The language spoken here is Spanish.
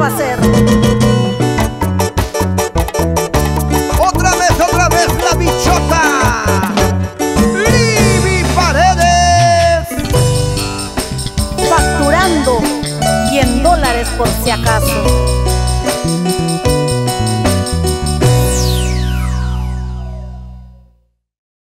Va a ser? Otra vez, otra vez la bichota. Libby Paredes. Facturando y en dólares por si acaso.